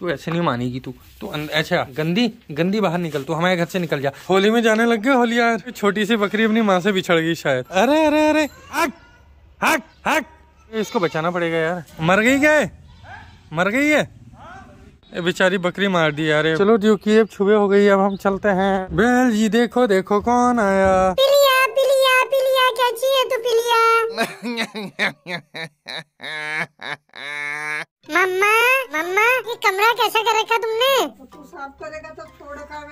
तू ऐसे नहीं मानेगी तू। तू अच्छा गंदी गंदी बाहर निकल तू हमारे घर से निकल जा। होली में जाने लग गए होली यार। छोटी सी बकरी अपनी माँ से बिछड़ गई शायद। अरे अरे अरे हक हक हक। इसको बचाना पड़ेगा यार। मर गई क्या है? मर गई है बेचारी बकरी मार दी यार। चलो ड्यूकी अब छुबे हो गई अब हम चलते हैं। बेल जी देखो देखो कौन आया? पिलिया पिलिया पिलिया क्या चाहिए तू पिलिया मम्मा मम्मा ये कमरा कैसा कर रखा तुमने तू साफ़ करेगा तो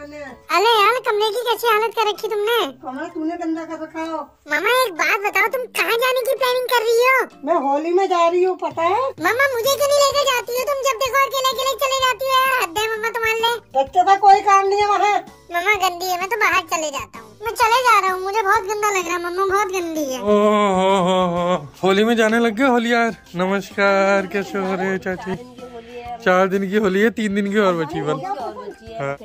थोड़ा अरे यार कमरे की कैसी हालत कर रखी तुमने? कमरा तूने गंदा कर रखा हो। मामा एक बात बताओ तुम कहाँ जाने की प्लानिंग कर रही हो? मैं होली में जा रही हूँ पता है? मामा मुझे क्यों नहीं लेकर जाती हो? तुम जब देखो अकेले अकेले चले जाती हो यार। हद है मम्मा तुम्हारे लिए। बच्चे का कोई काम नहीं है वहाँ। मम्मा गंदी है मैं तो बाहर चले जाता हूँ। मैं चले जा रहा हूँ मुझे बहुत गंदा लग रहा है मम्मा बहुत गंदी है। ओ होली में जाने लग गए होली यार? नमस्कार कैसे हो रहे चाची? चार दिन की होली है। तीन दिन की और बची बल हाँ।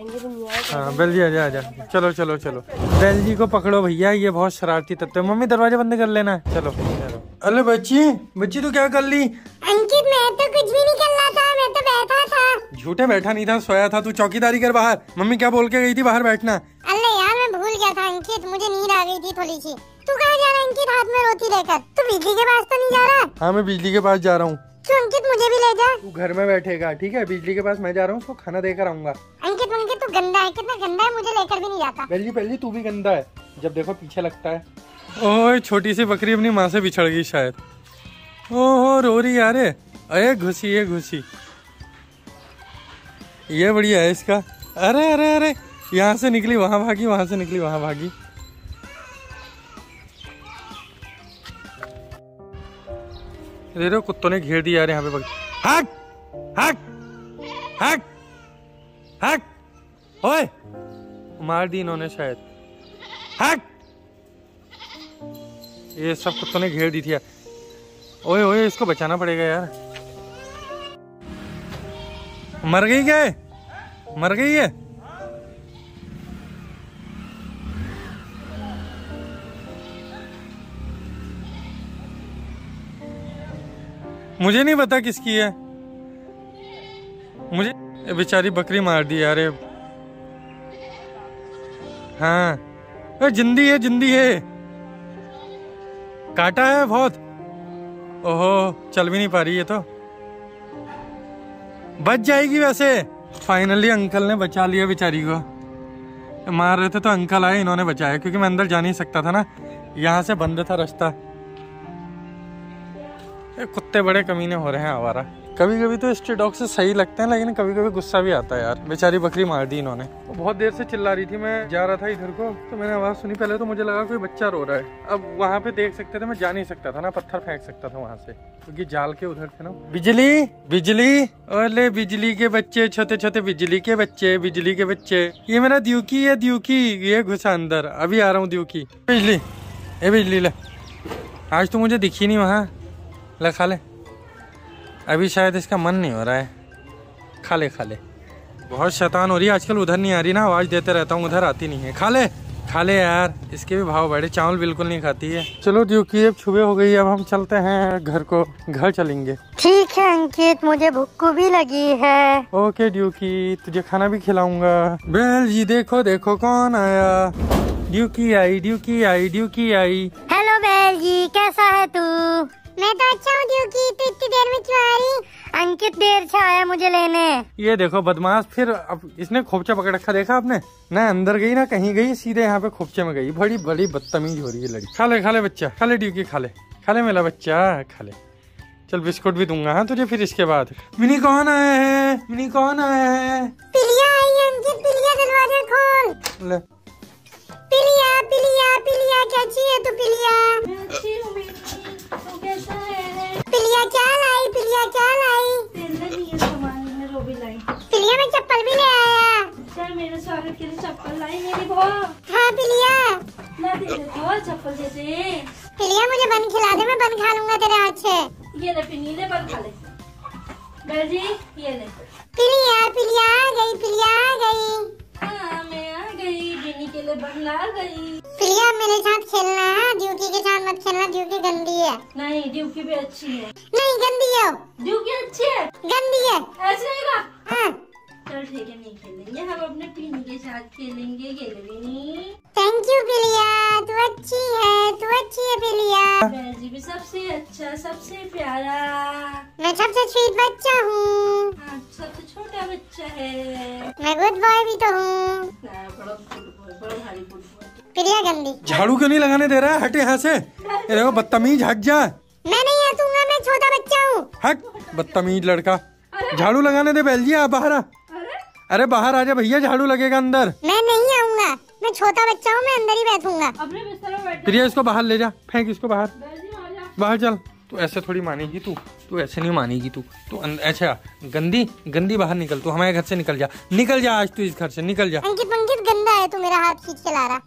हाँ बेल जी आजा आजा चलो चलो चलो। बेल जी को पकड़ो भैया ये बहुत शरारती तत्व है। मम्मी दरवाज़ा बंद कर लेना। चलो। चलो अरे बच्ची बच्ची तू क्या कर ली? अंकित मैं तो कुछ भी नहीं कर रहा था मैं तो बैठा था। झूठे बैठा नहीं था सोया था तू चौकीदारी कर बाहर। मम्मी क्या बोल के गई थी बाहर बैठना? अरे यार मैं भूल गया था अंकित मुझे नींद आ गई थी थोड़ी सी। तू कहाँ जा रहा है अंकित? हाथ में रोटी लेकर तू बिजली के पास तो नहीं जा रहा? हाँ मैं बिजली के पास जा रहा हूँ। क्यों अंकित मुझे भी ले जा। तू घर में बैठेगा ठीक है? बिजली के पास मैं जा रहा हूँ उसको खाना देकर आऊँगा। अंकित अंकित तू गंदा है कितना गंदा है मुझे लेकर भी नहीं जाता। पहली पहली तू भी गंदा है जब देखो पीछे लगता है। ओए छोटी सी बकरी अपनी माँ से बिछड़ गई शायद। ओहो रो रही यार अरे घुसी ये घुसी। ये बढ़िया है इसका। अरे अरे अरे। यहाँ से निकली वहाँ भागी वहाँ से निकली वहाँ भागी। अरे रे कुत्तों ने घेर दिया यार यहाँ पे हक! हक! हक! हक! ओए! मार दी इन्होंने शायद। हक! ये सब कुत्तों ने घेर दी थी यार। ओए ओए इसको बचाना पड़ेगा यार। मर गई क्या मर गई है मुझे नहीं पता किसकी है। मुझे बेचारी बकरी मार दी यार। हाँ। जिंदी है जिंदी है। काटा है बहुत। ओहो, चल भी नहीं पा रही है तो। बच जाएगी वैसे। फाइनली अंकल ने बचा लिया बेचारी को। मार रहे थे तो अंकल आए, इन्होंने बचाया, क्योंकि मैं अंदर जा नहीं सकता था ना। यहाँ से बंद था रास्ता। ये कुत्ते बड़े कमीने हो रहे हैं आवारा। कभी कभी तो स्ट्रीट डॉग से सही लगते हैं, लेकिन कभी कभी गुस्सा भी आता है यार। बेचारी बकरी मार दी इन्होंने। वो बहुत देर से चिल्ला रही थी, मैं जा रहा था इधर को तो मैंने आवाज़ सुनी पहले तो मुझे लगा कोई बच्चा रो रहा है। अब वहाँ पे देख सकते थे, मैं जा नहीं सकता था ना, पत्थर फेंक सकता था वहाँ से, क्योंकि जाल के उधर थे ना। बिजली बिजली ओले बिजली के बच्चे छोटे छोटे बिजली के बच्चे, बिजली के बच्चे। ये मेरा द्यूकी है, द्यूकी, ये घुसा अंदर। अभी आ रहा हूँ द्यूकी। बिजली, ए बिजली ले। आज तो मुझे दिखी नहीं वहाँ। ले खा ले। अभी शायद इसका मन नहीं हो रहा है। खा ले खा ले। बहुत शैतान हो रही है। आजकल उधर नहीं आ रही ना। आवाज़ देते रहता हूँ उधर आती नहीं है। खा ले खा ले यार। इसके भी भाव बढ़े चावल बिल्कुल नहीं खाती है। चलो ड्यूकी अब छुबे हो गई। अब हम चलते हैं घर को। घर चलेंगे। ठीक है अंकित। मुझे भूख भी लगी है। ओके ड्यूकी तुझे खाना भी खिलाऊँगा। बेल जी देखो देखो कौन आया। ड्यूकी आई ड्यूकी आई ड्यूकी आई। हेलो बेल जी। कैसा है तू? मैं तो अच्छा हूँ ड्यूकी तू इतनी देर में क्यों आ रही? अंकित देर से आया मुझे लेने। ये देखो बदमाश फिर अब इसने खोपचा पकड़ रखा देखा आपने? ना अंदर गई ना कहीं गई सीधे यहाँ पे खोपचे में गई। बड़ी बड़ी बदतमीज हो रही है लड़की खा ले खा ले बच्चा खा ले ड्यूकी खा ले। खा ले मेरा बच्चा खा ले। चल बिस्कुट भी दूँगा हाँ तुझे फिर इसके बाद। मिनी कौन आया है? मिनी कौन आया है? पिलिया आई अंकित पिलिया दरवाज़ा खोल। ले। पिलिया पिलिया पिलिया क्या चाहिए तू पिलिया? अच्छी हूँ है पिलिया, क्या लाई? पिलिया, क्या लाई? भी पिलिया, मैं चप्पल भी ले आया। मेरे स्वागत के लिए चप्पल लाई मेरी बहुत हाँ पिलिया। चप्पल दे दे पिलिया, मुझे बन खिला दे, मैं बन खा लूँगा तेरे हाथ से। ये ले पिनी ले बन खा ले बैल जी ये ले पिलिया पिलिया आ गई, पिलिया आ गई। हाँ मैं आ गई बिनी के लिए बन ला गई। पिलिया मेरे साथ खेलना है। ड्यूटी के साथ मत खेलना ड्यूटी गंदी है। नहीं ड्यूकी भी अच्छी है। नहीं गंदी है। वो, ड्यूकी अच्छी है? गंदी है। ऐसे ही रहा हाँ। के नहीं खेलेंगे। हम अपने पीनी के साथ खेलेंगे गेलविनी थैंक यू पिलिया तू अच्छी है तू अच्छी है पिलिया बेल जी भी सबसे अच्छा सबसे प्यारा। मैं सबसे स्वीट बच्चा हूँ। हाँ सबसे छोटा बच्चा है। मैं गुड बॉय भी तो हूँ। ना, बड़ा फुटबॉल बड़ा भारी फुटबॉल प्रिया गंदी। झाड़ू क्यों नहीं लगाने दे रहा? है हट यहाँ से। ये देखो बदतमीज हट जा। मैं नहीं हंसूँगा मैं छोटा बच्चा हूँ। हट बदतमीज लड़का। झाड़ू लगाने दे बैल जी आप बाहर आ। अरे अरे बाहर आ जा भैया झाड़ू लगेगा अंदर। मैं नहीं आऊँगा मैं छोटा बच्चा हूँ मैं अंदर ही बैठूँगा। अपने बिस्तर में बैठ। प्रिया इसको बाहर ले जा फेंक इसको बाहर। बेल जी आ जा। बाहर चल। तू ऐसे थोड़ी मानेगी तू तू ऐसे नहीं मानेगी तू। तू अच्छा गंदी गंदी बाहर निकल तू हमारे घर से निकल जा। निकल जा आज तू इस घर से निकल जा। अंकित अंकित गंदा है तू मेरा हाथ खींच के ला रहा।